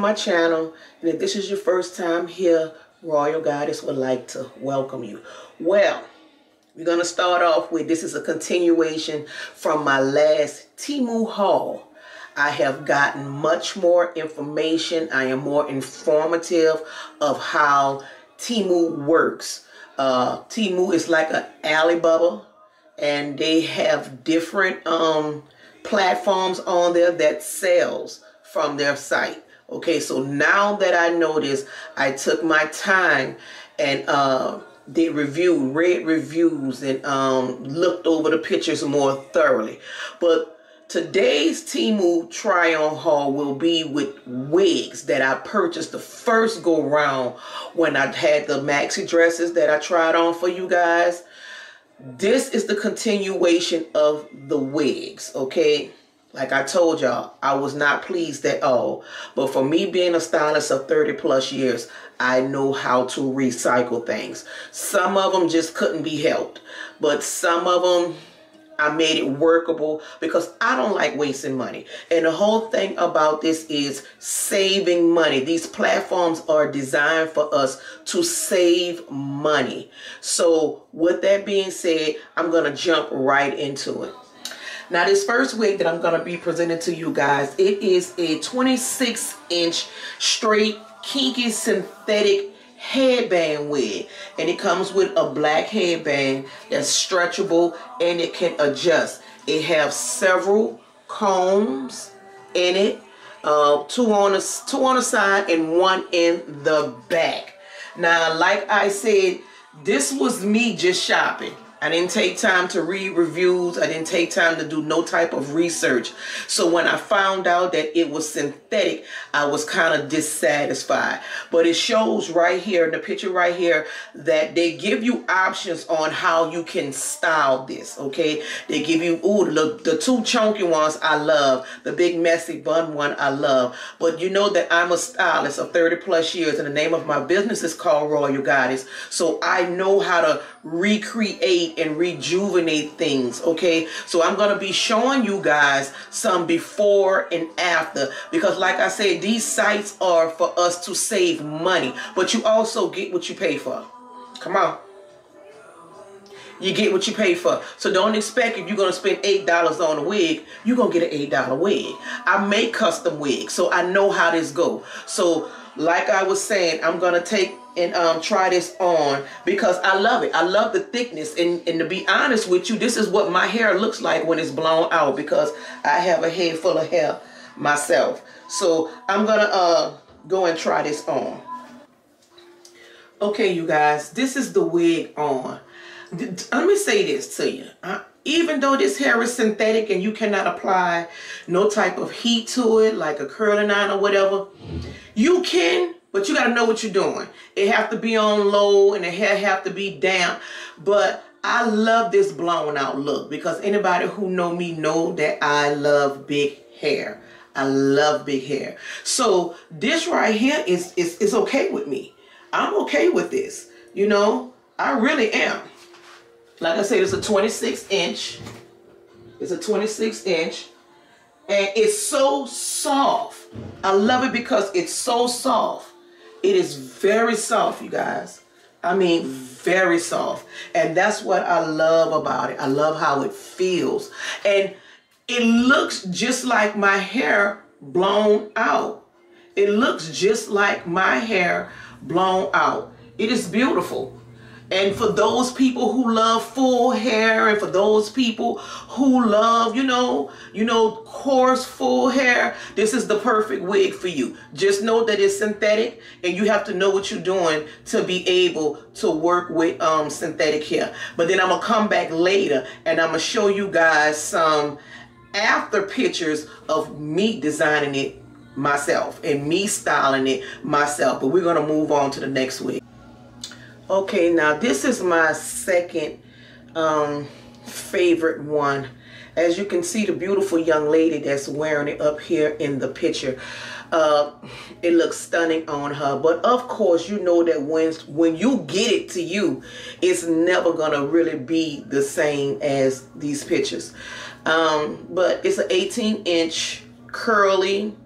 my channel. And if this is your first time here, Royal Goddess would like to welcome you. Well, we're going to start off with, this is a continuation from my last Temu haul. I have gotten much more information. I am more informative of how Temu works. Uh, Temu is like an Alibaba and they have different um, platforms on there that sells from their site. Okay, so now that I know this, I took my time and uh, did review, read reviews, and um, looked over the pictures more thoroughly. But today's Temu try-on haul will be with wigs that I purchased the first go round when I had the maxi dresses that I tried on for you guys. This is the continuation of the wigs, okay? Like I told y'all, I was not pleased at all. But for me being a stylist of 30 plus years, I know how to recycle things. Some of them just couldn't be helped. But some of them, I made it workable because I don't like wasting money. And the whole thing about this is saving money. These platforms are designed for us to save money. So with that being said, I'm going to jump right into it. Now this first wig that I'm going to be presenting to you guys, it is a 26 inch straight kinky synthetic headband wig and it comes with a black headband that's stretchable and it can adjust. It has several combs in it, uh, two on the two on the side and one in the back. Now, like I said, this was me just shopping. I didn't take time to read reviews. I didn't take time to do no type of research. So when I found out that it was synthetic, I was kind of dissatisfied. But it shows right here in the picture right here that they give you options on how you can style this, okay? They give you, ooh, the, the two chunky ones I love. The big messy bun one I love. But you know that I'm a stylist of 30 plus years and the name of my business is called Royal Goddess. So I know how to recreate and rejuvenate things okay so i'm going to be showing you guys some before and after because like i said these sites are for us to save money but you also get what you pay for come on you get what you pay for. So don't expect if you're going to spend $8 on a wig, you're going to get an $8 wig. I make custom wigs, so I know how this go. So like I was saying, I'm going to take and um, try this on because I love it. I love the thickness. And, and to be honest with you, this is what my hair looks like when it's blown out because I have a head full of hair myself. So I'm going to uh, go and try this on. Okay, you guys, this is the wig on. Let me say this to you. Uh, even though this hair is synthetic and you cannot apply no type of heat to it, like a curling iron or whatever, you can but you got to know what you're doing. It have to be on low and the hair have to be damp. But I love this blown out look because anybody who know me know that I love big hair. I love big hair. So this right here is, is, is okay with me. I'm okay with this. You know, I really am. Like I said, it's a 26 inch. It's a 26 inch. And it's so soft. I love it because it's so soft. It is very soft, you guys. I mean, very soft. And that's what I love about it. I love how it feels. And it looks just like my hair blown out. It looks just like my hair blown out. It is beautiful. And for those people who love full hair and for those people who love, you know, you know, coarse full hair, this is the perfect wig for you. Just know that it's synthetic and you have to know what you're doing to be able to work with um, synthetic hair. But then I'm going to come back later and I'm going to show you guys some after pictures of me designing it myself and me styling it myself. But we're going to move on to the next wig. Okay, now this is my second um, favorite one. As you can see, the beautiful young lady that's wearing it up here in the picture. Uh, it looks stunning on her. But of course, you know that when, when you get it to you, it's never going to really be the same as these pictures. Um, but it's an 18 inch curly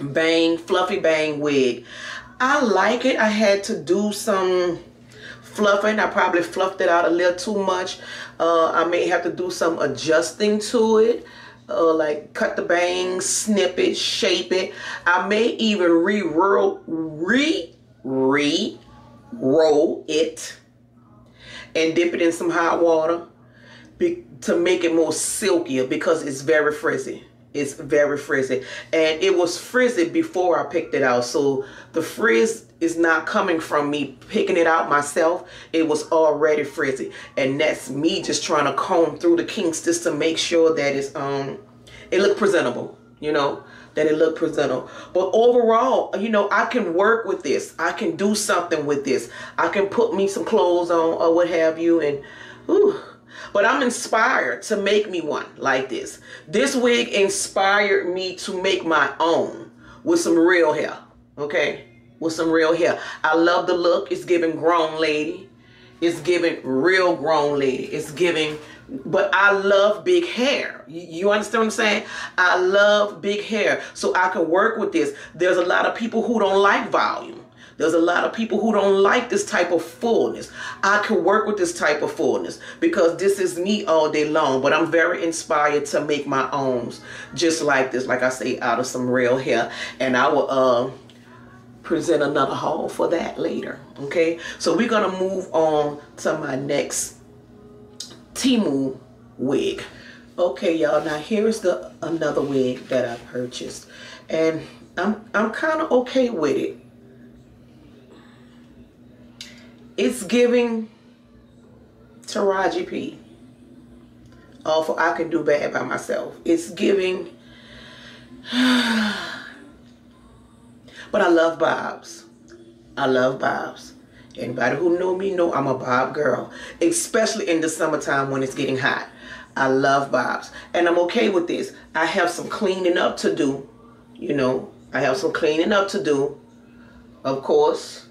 bang, fluffy bang wig. I like it. I had to do some fluffing. I probably fluffed it out a little too much. Uh, I may have to do some adjusting to it. Uh, like cut the bangs, snip it, shape it. I may even re-roll, re, re, roll it and dip it in some hot water be, to make it more silkier because it's very frizzy. It's very frizzy. And it was frizzy before I picked it out. So the frizz is not coming from me picking it out myself. It was already frizzy. And that's me just trying to comb through the kinks just to make sure that it's um it look presentable, you know, that it look presentable. But overall, you know, I can work with this. I can do something with this. I can put me some clothes on or what have you and ooh but I'm inspired to make me one like this. This wig inspired me to make my own with some real hair. Okay? With some real hair. I love the look. It's giving grown lady. It's giving real grown lady. It's giving but I love big hair. You, understand what I'm saying? I love big hair. So I can work with this. There's a lot of people who don't like volume. There's a lot of people who don't like this type of fullness. I can work with this type of fullness because this is me all day long, but I'm very inspired to make my own just like this, like I say, out of some real hair. And I will uh, present another haul for that later, okay? So we're gonna move on to my next Temu wig. Okay, y'all, now here's the another wig that I purchased. And I'm, I'm kind of okay with it. It's giving Taraji P. For I can do bad by myself. It's giving. but I love Bob's. I love Bob's. Anybody who know me know I'm a Bob girl, especially in the summertime when it's getting hot. I love Bob's, and I'm okay with this. I have some cleaning up to do, you know. I have some cleaning up to do, of course,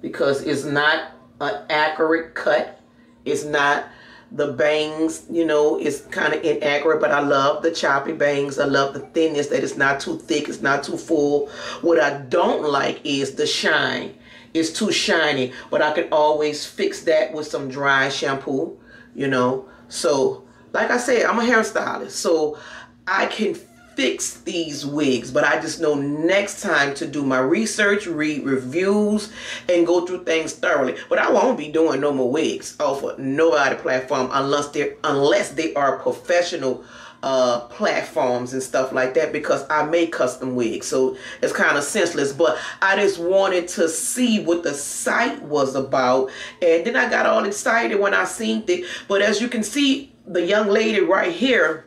because it's not an accurate cut. It's not the bangs, you know, it's kind of inaccurate, but I love the choppy bangs. I love the thinness that it's not too thick, it's not too full. What I don't like is the shine. It's too shiny, but I can always fix that with some dry shampoo, you know. So, like I said, I'm a hairstylist, so I can fix these wigs, but I just know next time to do my research, read reviews, and go through things thoroughly. But I won't be doing no more wigs off of no other platform unless they're unless they are professional uh, platforms and stuff like that because I make custom wigs. So it's kind of senseless. But I just wanted to see what the site was about. And then I got all excited when I seen it. But as you can see, the young lady right here,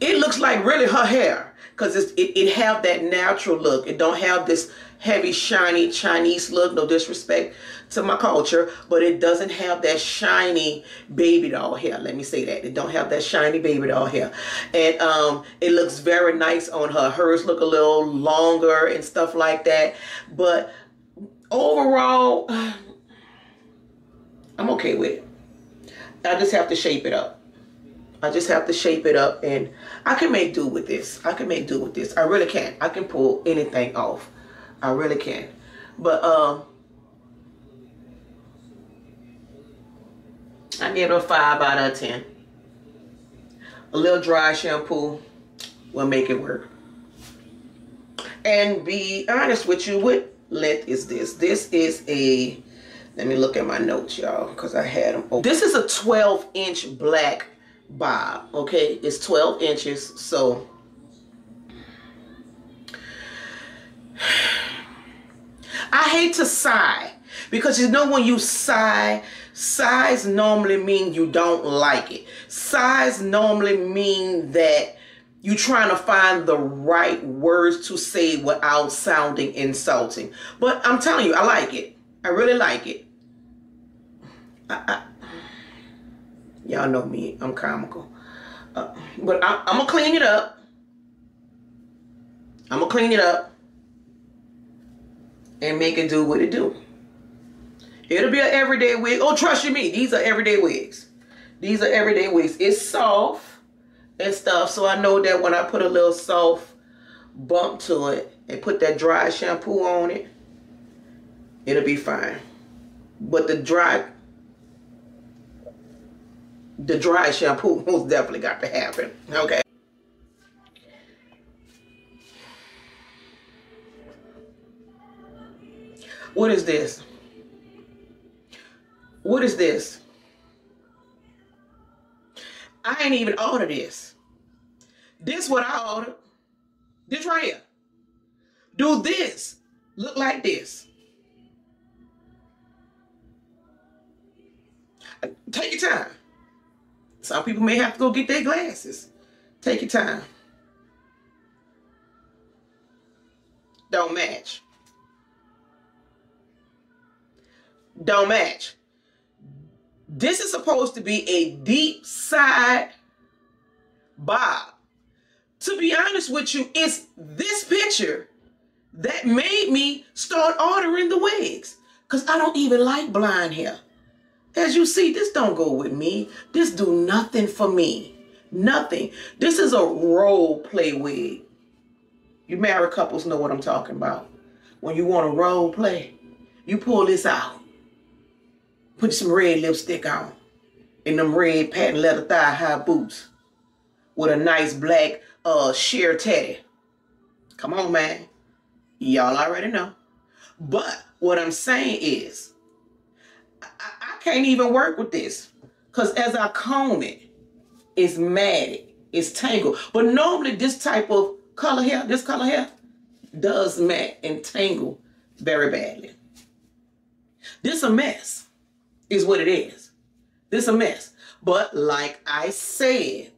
it looks like really her hair because it, it have that natural look. It don't have this heavy, shiny Chinese look. No disrespect to my culture, but it doesn't have that shiny baby doll hair. Let me say that. It don't have that shiny baby doll hair. And um, it looks very nice on her. Hers look a little longer and stuff like that. But overall, I'm okay with it. I just have to shape it up. I just have to shape it up and I can make do with this. I can make do with this. I really can. I can pull anything off. I really can. But um I give it a 5 out of 10. A little dry shampoo will make it work. And be honest with you, what length is this? This is a, let me look at my notes, y'all, because I had them. Open. This is a 12 inch black bob okay? It's 12 inches so I hate to sigh because you know when you sigh sighs normally mean you don't like it. Sighs normally mean that you're trying to find the right words to say without sounding insulting. But I'm telling you I like it. I really like it. I, I, Y'all know me. I'm comical. Uh, but I, I'm going to clean it up. I'm going to clean it up. And make it do what it do. It'll be an everyday wig. Oh, trust you me. These are everyday wigs. These are everyday wigs. It's soft and stuff. So I know that when I put a little soft bump to it and put that dry shampoo on it, it'll be fine. But the dry the dry shampoo most definitely got to happen. Okay. What is this? What is this? I ain't even ordered this. This what I ordered. This right here. Do this. Look like this. Take your time. Some people may have to go get their glasses. Take your time. Don't match. Don't match. This is supposed to be a deep side bob. To be honest with you, it's this picture that made me start ordering the wigs. Because I don't even like blind hair. As you see, this don't go with me. This do nothing for me. Nothing. This is a role play wig. You married couples know what I'm talking about. When you want to role play, you pull this out. Put some red lipstick on. And them red patent leather thigh high boots. With a nice black uh sheer teddy. Come on, man. Y'all already know. But what I'm saying is, can't even work with this. Because as I comb it, it's matted, it's tangled. But normally this type of color hair, this color hair, does mat and tangle very badly. This a mess, is what it is. This a mess. But like I said,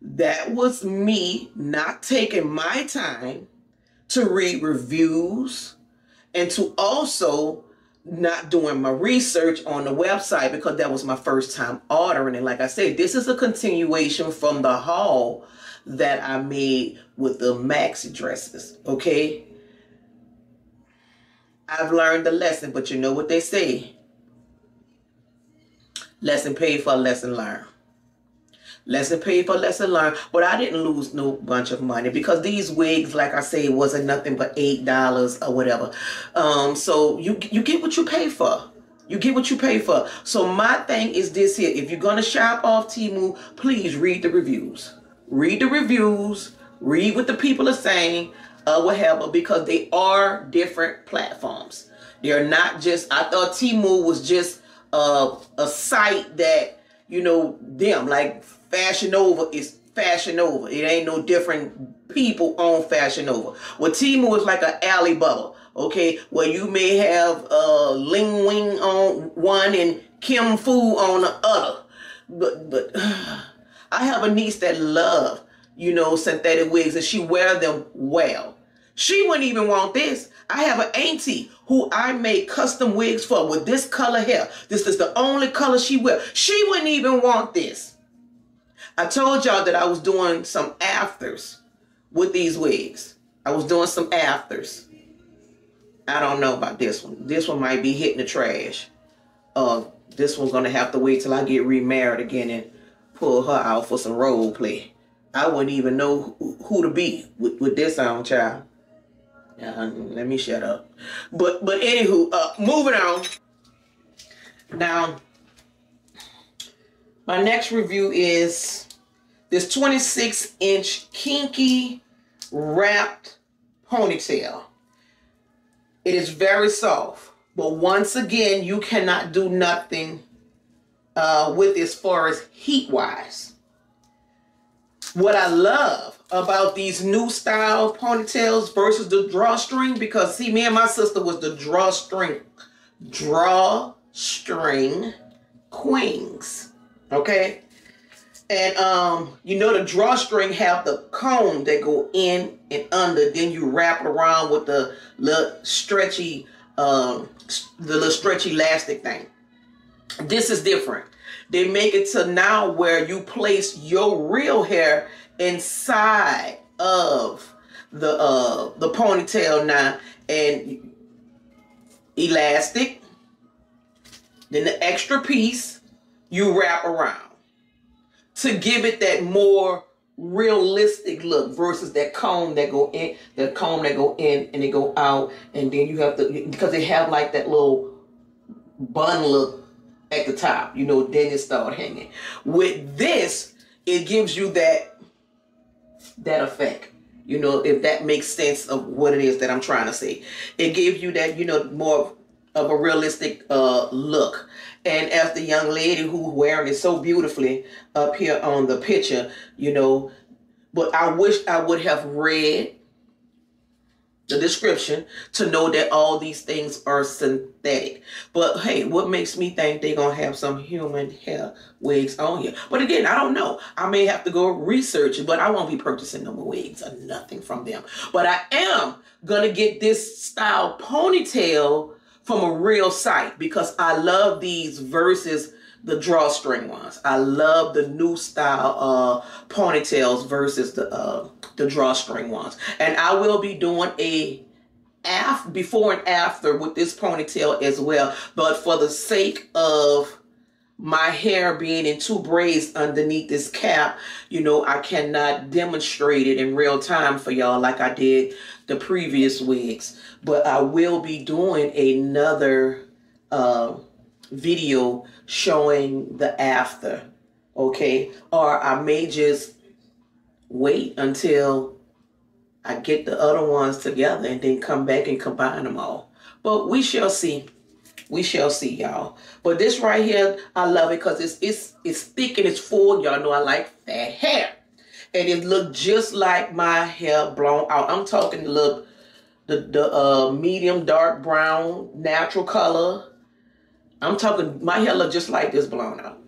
that was me not taking my time to read reviews and to also not doing my research on the website because that was my first time ordering and like I said this is a continuation from the haul that I made with the maxi dresses okay? I've learned the lesson but you know what they say. Lesson paid for a lesson learned lesson paid for lesson learned but i didn't lose no bunch of money because these wigs like i say wasn't nothing but eight dollars or whatever. Um so you you get what you pay for. You get what you pay for. So my thing is this here. If you're gonna shop off Temu please read the reviews. Read the reviews. Read what the people are saying uh whatever because they are different platforms. They're not just i thought Temu was just uh, a site that you know them like Fashion Nova is Fashion Nova. It ain't no different people on Fashion Nova. Well, Temu is like an Alibaba, okay, where you may have uh, Ling Wing on one and Kim Fu on the other. But but I have a niece that love you know synthetic wigs and she wear them well. She wouldn't even want this. I have an auntie who I made custom wigs for with this color hair. This is the only color she wear. She wouldn't even want this. I told y'all that I was doing some afters with these wigs. I was doing some afters. I don't know about this one. This one might be hitting the trash. Uh, this one's gonna have to wait till I get remarried again and pull her out for some role play. I wouldn't even know who, to be with, with this on, child. Uh, let me shut up. But but anywho, uh, moving on. Now, my next review is this 26 inch kinky wrapped ponytail. It is very soft, but once again, you cannot do nothing uh, with as far as heat wise. What I love about these new style ponytails versus the drawstring, because see, me and my sister was the drawstring, drawstring queens. Okay. And um, you know the drawstring have the comb that go in and under. Then you wrap it around with the little stretchy, um, the little stretchy elastic thing. This is different. They make it to now where you place your real hair inside of the uh the ponytail now and elastic. Then the extra piece you wrap around to give it that more realistic look versus that comb that go in, the comb that go in and they go out, and then you have to because they have like that little bun look at the top, you know, then it start hanging. With this, it gives you that that effect. You know, if that makes sense of what it is that I'm trying to say. It gives you that, you know, more of a realistic uh look. And as the young lady who's wearing it so beautifully up here on the picture, you know, but I wish I would have read the description to know that all these things are synthetic. But hey, what makes me think they're to have some human hair wigs on here? But again, I don't know. I may have to go research it, but I won't be purchasing no wigs or nothing from them. But I am going to get this style ponytail from a real site because I love these versus the drawstring ones. I love the new style uh, ponytails versus the uh, the drawstring ones. And I will be doing a after before and after with this ponytail as well. But for the sake of my hair being in two braids underneath this cap, you know, I cannot demonstrate it in real time for y'all like I did the previous wigs. But I will be doing another uh, video showing the after, okay? Or I may just wait until I get the other ones together and then come back and combine them all. But we shall see. We shall see, y'all. But this right here, I love it because it's it's it's thick and it's full. Y'all know I like fat hair. And it looked just like my hair blown out. I'm talking the look the the uh, medium dark brown natural color. I'm talking my hair look just like this blown out.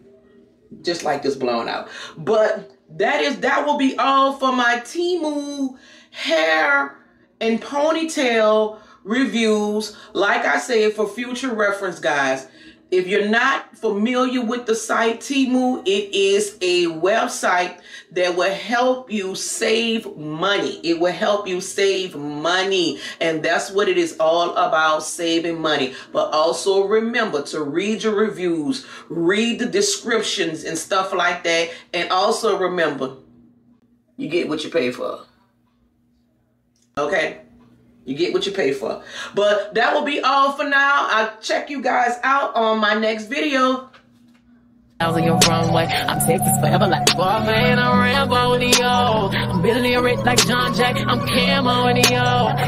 Just like this blown out. But that is that will be all for my Temu hair and ponytail reviews. Like I said, for future reference, guys, if you're not familiar with the site Temu, it is a website that will help you save money. It will help you save money. And that's what it is all about, saving money. But also remember to read your reviews, read the descriptions and stuff like that. And also remember, you get what you pay for. Okay? You get what you pay for. But that will be all for now. I'll check you guys out on my next video. Your runway, I'm Texas forever like I'm Rambo I'm like John Jack, I'm Camo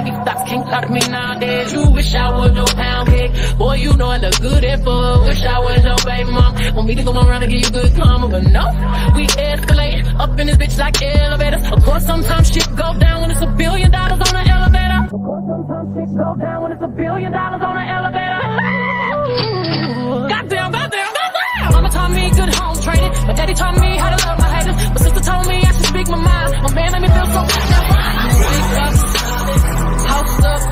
These thoughts can't me nowadays. You wish I was no pound boy, you know I look good and full. Wish I was no baby mom. Want me to around and give you good karma, but no, we escalate up in this bitch like elevators. Of course, sometimes shit go down when it's a billion dollars on an elevator. Sometimes some go down when it's a billion dollars on an elevator. goddamn, goddamn, goddamn! Mama taught me good home training, but daddy taught me how to love my haters. My sister told me I should speak my mind. My man made me feel so good. Wake up, toast up.